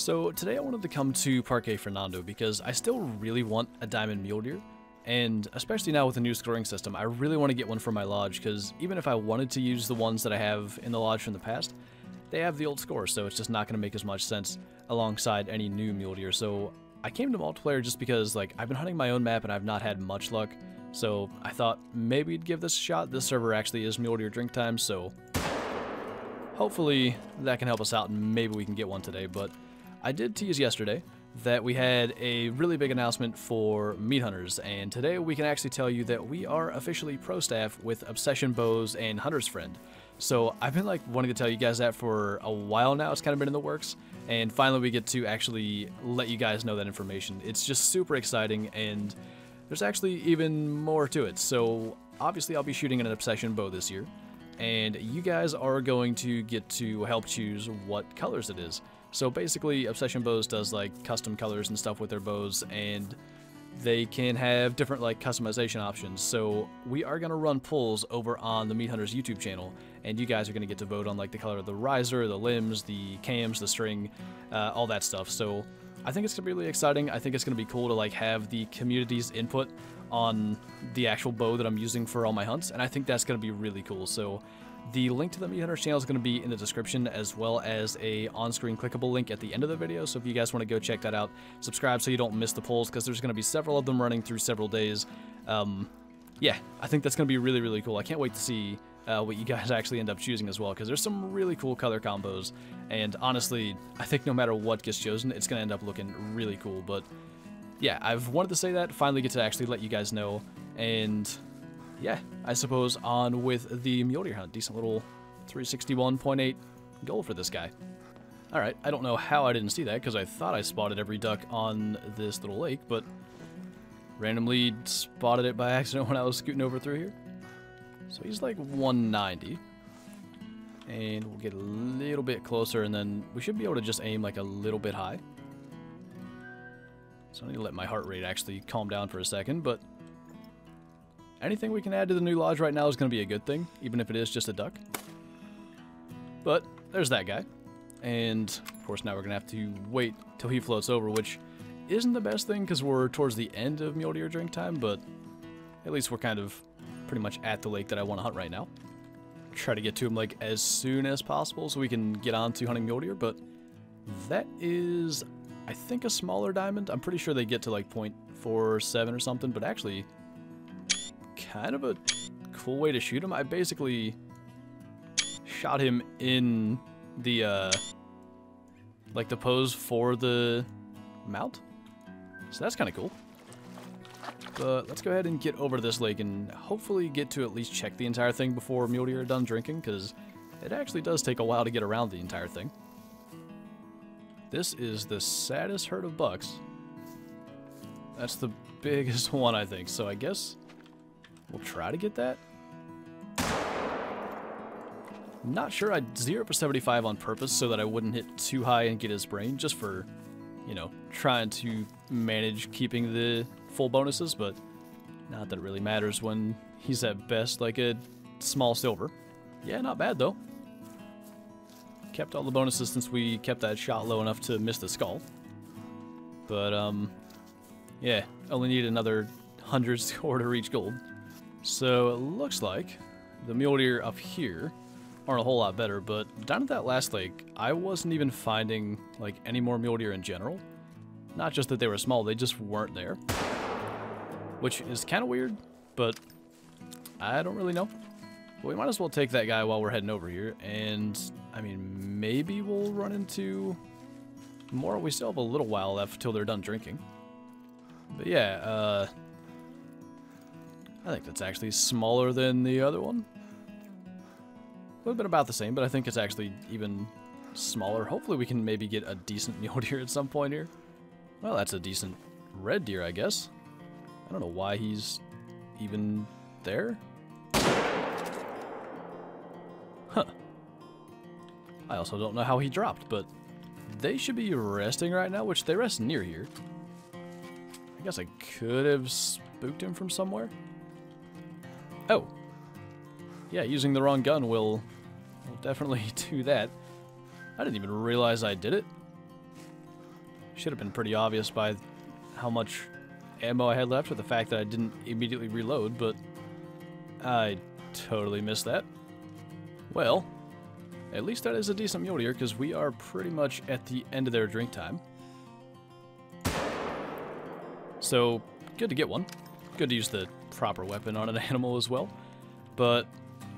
So today I wanted to come to Parque Fernando because I still really want a diamond mule deer. And especially now with the new scoring system, I really want to get one for my lodge because even if I wanted to use the ones that I have in the lodge from the past, they have the old score, so it's just not going to make as much sense alongside any new mule deer. So I came to multiplayer just because like I've been hunting my own map and I've not had much luck. So I thought maybe I'd give this a shot. This server actually is mule deer drink time, so hopefully that can help us out and maybe we can get one today. But I did tease yesterday that we had a really big announcement for meat hunters, and today we can actually tell you that we are officially pro staff with Obsession Bows and Hunter's Friend. So I've been like wanting to tell you guys that for a while now. It's kind of been in the works, and finally we get to actually let you guys know that information. It's just super exciting, and there's actually even more to it. So obviously I'll be shooting an Obsession bow this year, and you guys are going to get to help choose what colors it is. So basically, Obsession Bows does like custom colors and stuff with their bows, and they can have different like customization options. So we are gonna run polls over on the Meat Hunters YouTube channel, and you guys are gonna get to vote on like the color of the riser, the limbs, the cams, the string, uh, all that stuff. So I think it's gonna be really exciting. I think it's gonna be cool to like have the community's input on the actual bow that I'm using for all my hunts, and I think that's gonna be really cool. So the link to the Meat channel is going to be in the description as well as a on-screen clickable link at the end of the video. So if you guys want to go check that out, subscribe so you don't miss the polls because there's going to be several of them running through several days. Um, yeah, I think that's going to be really, really cool. I can't wait to see uh, what you guys actually end up choosing as well because there's some really cool color combos. And honestly, I think no matter what gets chosen, it's going to end up looking really cool. But yeah, I've wanted to say that, finally get to actually let you guys know. And yeah, I suppose on with the deer hunt. Decent little 361.8 goal for this guy. Alright, I don't know how I didn't see that, because I thought I spotted every duck on this little lake, but randomly spotted it by accident when I was scooting over through here. So he's like 190. And we'll get a little bit closer, and then we should be able to just aim like a little bit high. So I need to let my heart rate actually calm down for a second, but Anything we can add to the new lodge right now is going to be a good thing, even if it is just a duck. But there's that guy. And, of course, now we're going to have to wait till he floats over, which isn't the best thing because we're towards the end of mule deer drink time, but at least we're kind of pretty much at the lake that I want to hunt right now. Try to get to him, like, as soon as possible so we can get on to hunting mule deer, but that is, I think, a smaller diamond. I'm pretty sure they get to, like, 0.47 or something, but actually, kind of a cool way to shoot him. I basically shot him in the, uh, like the pose for the mount. So that's kind of cool. But let's go ahead and get over to this lake and hopefully get to at least check the entire thing before mule deer are done drinking, because it actually does take a while to get around the entire thing. This is the saddest herd of bucks. That's the biggest one, I think. So I guess We'll try to get that. Not sure I'd 0 for 75 on purpose so that I wouldn't hit too high and get his brain, just for, you know, trying to manage keeping the full bonuses, but not that it really matters when he's at best like a small silver. Yeah, not bad though. Kept all the bonuses since we kept that shot low enough to miss the skull. But, um, yeah, only need another 100 score to reach gold. So it looks like the mule deer up here aren't a whole lot better, but down at that last lake, I wasn't even finding like any more mule deer in general. Not just that they were small, they just weren't there. Which is kind of weird, but I don't really know. But we might as well take that guy while we're heading over here, and I mean, maybe we'll run into more. We still have a little while left till they're done drinking. But yeah, uh, I think that's actually smaller than the other one. A little bit about the same, but I think it's actually even smaller. Hopefully we can maybe get a decent mule deer at some point here. Well, that's a decent red deer, I guess. I don't know why he's even there. Huh. I also don't know how he dropped, but they should be resting right now, which they rest near here. I guess I could have spooked him from somewhere. Oh. Yeah, using the wrong gun will, will definitely do that. I didn't even realize I did it. Should have been pretty obvious by how much ammo I had left with the fact that I didn't immediately reload, but I totally missed that. Well, at least that is a decent mule because we are pretty much at the end of their drink time. So, good to get one. Good to use the proper weapon on an animal as well. But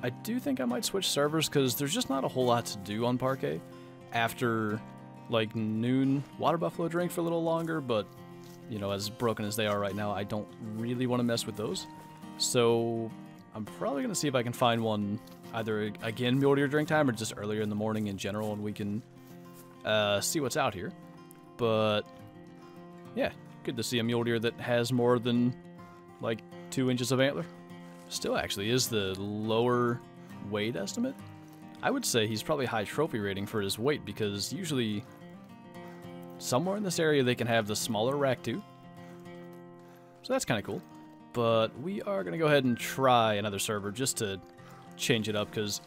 I do think I might switch servers because there's just not a whole lot to do on Parque after like noon water buffalo drink for a little longer, but you know, as broken as they are right now, I don't really want to mess with those. So I'm probably going to see if I can find one either again mule deer drink time or just earlier in the morning in general and we can uh, see what's out here. But yeah, good to see a mule deer that has more than like two inches of antler. Still actually is the lower weight estimate. I would say he's probably high trophy rating for his weight because usually somewhere in this area they can have the smaller rack too. So that's kind of cool. But we are going to go ahead and try another server just to change it up because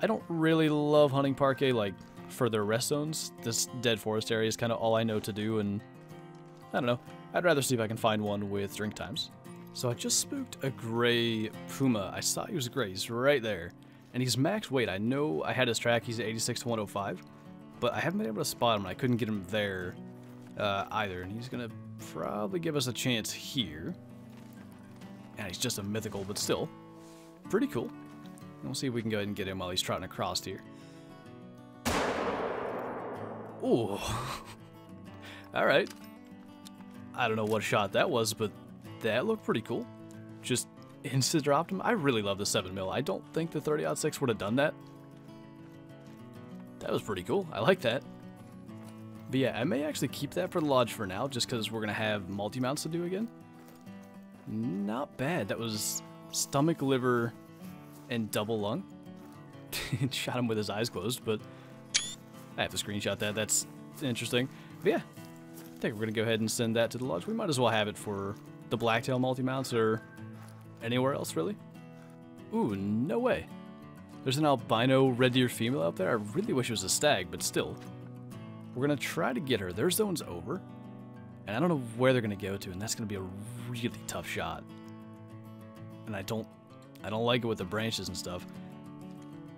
I don't really love hunting Parque like for their rest zones. This dead forest area is kind of all I know to do and I don't know. I'd rather see if I can find one with drink times. So I just spooked a gray puma. I saw he was gray. He's right there. And he's max weight. I know I had his track. He's 86 to 105. But I haven't been able to spot him. I couldn't get him there uh, either. And he's going to probably give us a chance here. And he's just a mythical, but still. Pretty cool. We'll see if we can go ahead and get him while he's trotting across here. Ooh. Alright. I don't know what shot that was, but that looked pretty cool. Just insta dropped him. I really love the 7 mil. I don't think the 30 6 would have done that. That was pretty cool. I like that. But yeah, I may actually keep that for the lodge for now, just because we're going to have multi-mounts to do again. Not bad. That was stomach, liver, and double lung. Shot him with his eyes closed, but I have to screenshot that. That's interesting. But yeah, I think we're going to go ahead and send that to the lodge. We might as well have it for the blacktail multi-mounts or anywhere else, really. Ooh, no way. There's an albino red deer female out there. I really wish it was a stag, but still. We're going to try to get her. Their zone's over. And I don't know where they're going to go to, and that's going to be a really tough shot. And I don't I don't like it with the branches and stuff.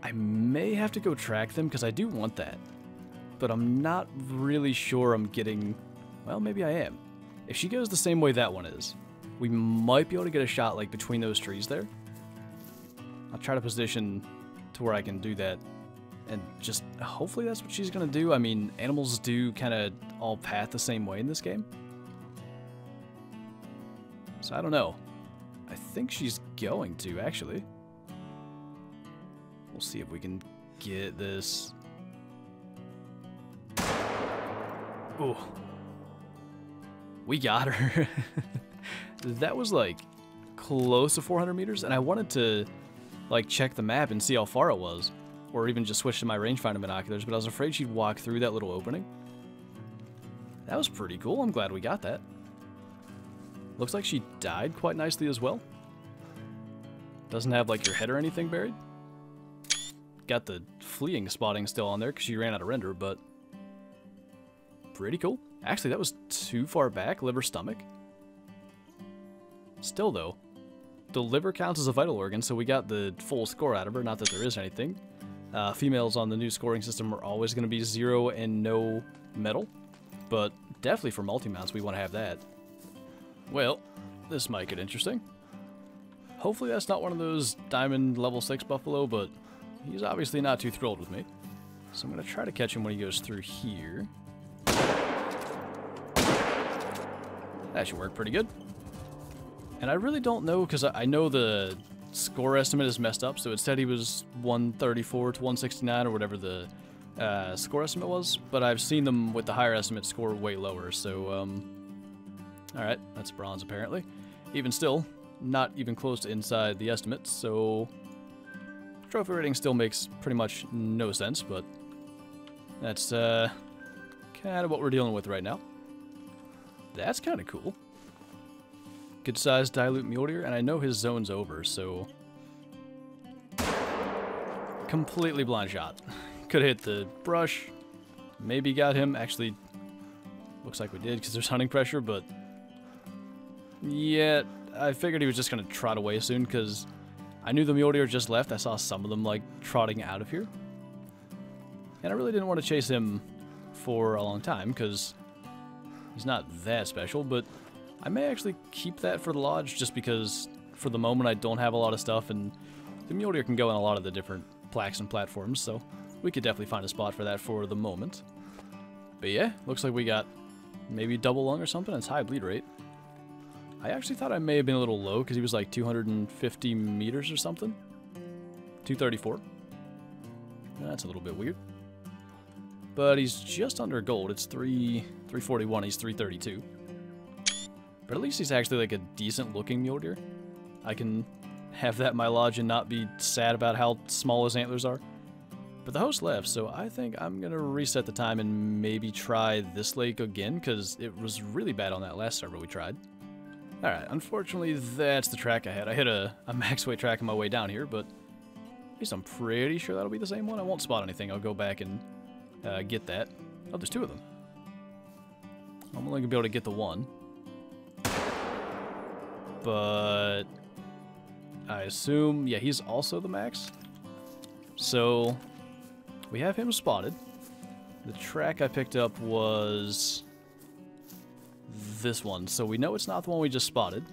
I may have to go track them because I do want that. But I'm not really sure I'm getting... Well, maybe I am. If she goes the same way that one is, we might be able to get a shot like between those trees there. I'll try to position to where I can do that. And just hopefully that's what she's going to do. I mean, animals do kind of all path the same way in this game. So I don't know. I think she's going to, actually. We'll see if we can get this. Ooh. We got her. that was like close to 400 meters, and I wanted to like check the map and see how far it was, or even just switch to my rangefinder binoculars, but I was afraid she'd walk through that little opening. That was pretty cool. I'm glad we got that. Looks like she died quite nicely as well. Doesn't have like your head or anything buried. Got the fleeing spotting still on there because she ran out of render, but pretty cool. Actually, that was too far back, liver, stomach. Still though, the liver counts as a vital organ, so we got the full score out of her, not that there is anything. Uh, females on the new scoring system are always going to be zero and no medal, but definitely for multi-mounts we want to have that. Well, this might get interesting. Hopefully that's not one of those diamond level 6 buffalo, but he's obviously not too thrilled with me. So I'm going to try to catch him when he goes through here. That should work pretty good. And I really don't know, because I know the score estimate is messed up, so it said he was 134 to 169 or whatever the uh, score estimate was, but I've seen them with the higher estimate score way lower, so, um, alright, that's bronze apparently. Even still, not even close to inside the estimates, so trophy rating still makes pretty much no sense, but that's uh, kind of what we're dealing with right now. That's kind of cool. Good sized dilute mule deer, and I know his zone's over, so completely blind shot. Could hit the brush, maybe got him. Actually, Looks like we did because there's hunting pressure, but yeah, I figured he was just going to trot away soon because I knew the mule deer just left. I saw some of them like trotting out of here. And I really didn't want to chase him for a long time because he's not that special, but I may actually keep that for the lodge just because for the moment I don't have a lot of stuff and the mule deer can go on a lot of the different plaques and platforms, so we could definitely find a spot for that for the moment. But yeah, looks like we got maybe double lung or something. It's high bleed rate. I actually thought I may have been a little low because he was like 250 meters or something. 234. That's a little bit weird. But he's just under gold. It's 3 341. He's 332. But at least he's actually like a decent looking mule deer. I can have that in my lodge and not be sad about how small his antlers are. But the host left, so I think I'm going to reset the time and maybe try this lake again, because it was really bad on that last server we tried. Alright, unfortunately that's the track I had. I hit a, a max weight track on my way down here, but at least I'm pretty sure that'll be the same one. I won't spot anything. I'll go back and uh, get that. Oh, there's two of them. I'm only going to be able to get the one. But I assume, yeah, he's also the max. So we have him spotted. The track I picked up was this one, so we know it's not the one we just spotted.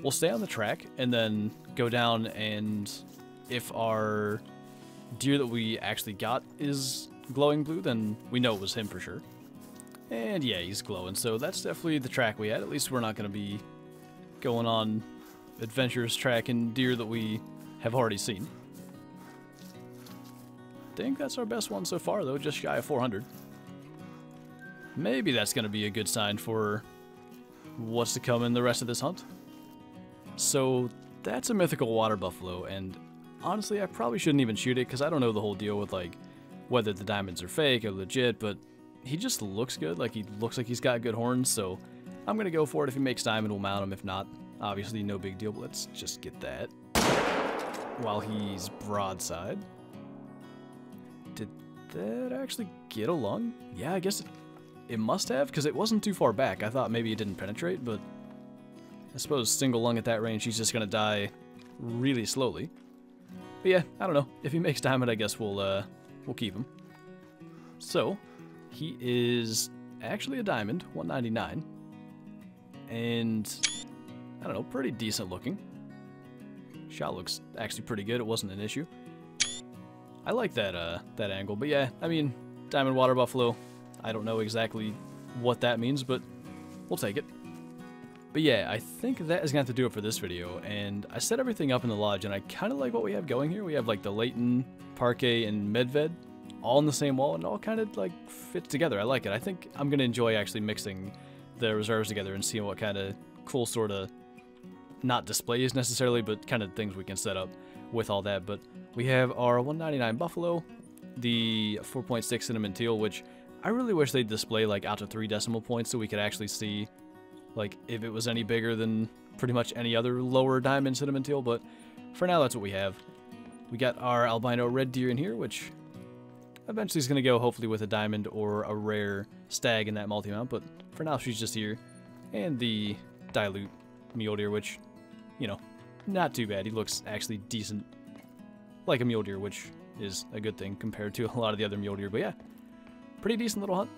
We'll stay on the track and then go down and if our deer that we actually got is glowing blue, then we know it was him for sure. And yeah, he's glowing, so that's definitely the track we had. At least we're not going to be going on adventures tracking deer that we have already seen. I think that's our best one so far, though, just shy of 400. Maybe that's going to be a good sign for what's to come in the rest of this hunt. So, that's a mythical water buffalo, and honestly, I probably shouldn't even shoot it, because I don't know the whole deal with, like, whether the diamonds are fake or legit, but he just looks good, like, he looks like he's got good horns, so I'm going to go for it. If he makes diamond, we'll mount him. If not, Obviously, no big deal, but let's just get that. While he's broadside. Did that actually get a lung? Yeah, I guess it, it must have, because it wasn't too far back. I thought maybe it didn't penetrate, but I suppose single lung at that range, he's just going to die really slowly. But yeah, I don't know. If he makes diamond, I guess we'll, uh, we'll keep him. So, he is actually a diamond, 199. And I don't know, pretty decent looking. Shot looks actually pretty good. It wasn't an issue. I like that uh, that angle, but yeah, I mean, diamond water buffalo. I don't know exactly what that means, but we'll take it. But yeah, I think that is going to have to do it for this video, and I set everything up in the lodge, and I kind of like what we have going here. We have like the Layton, Parque, and Medved all in the same wall, and all kind of like fits together. I like it. I think I'm going to enjoy actually mixing the reserves together and seeing what kind of cool sort of not displays necessarily, but kind of things we can set up with all that. But we have our 199 Buffalo, the 4.6 Cinnamon Teal, which I really wish they'd display like out to three decimal points so we could actually see like if it was any bigger than pretty much any other lower diamond Cinnamon Teal, but for now that's what we have. We got our albino red deer in here, which eventually is going to go hopefully with a diamond or a rare stag in that multi-mount, but for now she's just here. And the dilute mule deer, which you know, not too bad. He looks actually decent, like a mule deer, which is a good thing compared to a lot of the other mule deer. But yeah, pretty decent little hunt.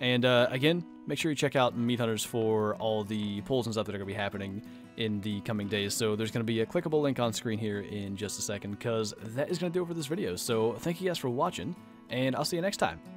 And uh, again, make sure you check out Meat Hunters for all the polls and stuff that are going to be happening in the coming days. So there's going to be a clickable link on screen here in just a second because that is going to do it for this video. So thank you guys for watching, and I'll see you next time.